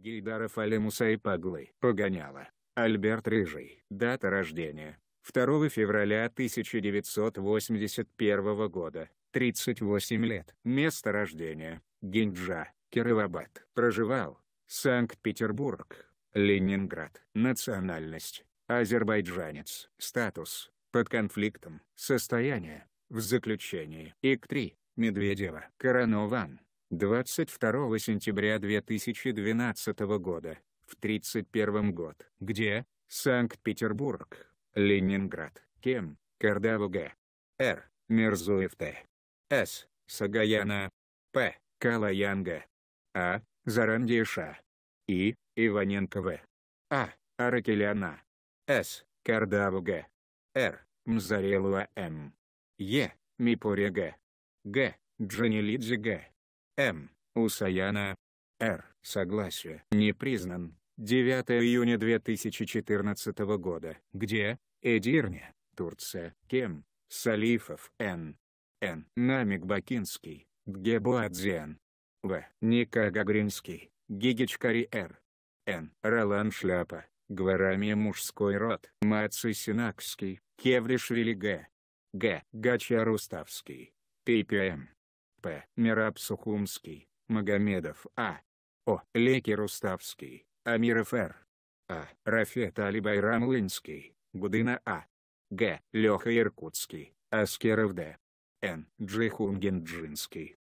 Гейдаров Али Мусаипаглы. Погоняла. Альберт Рыжий. Дата рождения. 2 февраля 1981 года. 38 лет. Место рождения. Гинджа, Кировабад. Проживал. Санкт-Петербург. Ленинград. Национальность. Азербайджанец. Статус. Под конфликтом. Состояние. В заключении. ИК-3. Медведева. Коронован. 22 сентября 2012 года. В 31 год. Где? Санкт-Петербург. Ленинград. Кем? Кардаву Г. Р. Мирзуев Т. С. Сагаяна. П. Калаянга. А. Зарандиша. И. Иваненко В. А. Аракеляна. С. Кардаву Г. Р. Мзарелуа М. Е. Мипоре Г. Г. Джанилидзе Г. М. Усаяна. Р. Согласие. Не признан. 9 июня 2014 года. Где? Эдирне, Турция. Кем? Салифов Н. Н. Намик Бакинский. Гебуадзен. В. Ника Гагринский. Гигичкари Р. Н. Ролан Шляпа. Гварамия мужской род. Маций Синакский. Кевришвили Г. Г. Гача Руставский. ППМ. П. Мираб Сухумский. Магомедов А. О. Леки Руставский. Амиров Р. А. Рафет Алибайрам Лынский. Гудына А. Г. Леха Иркутский. Аскеров Д. Н. Джихунгин Джинский.